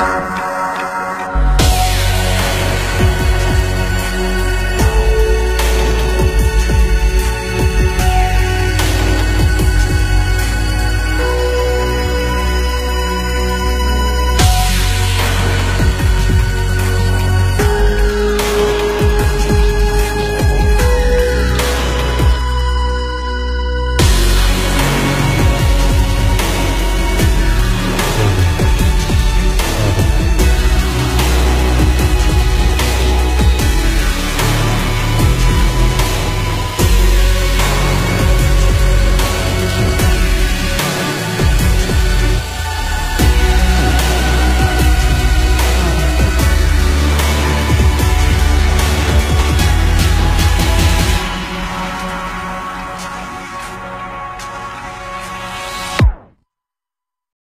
Bye.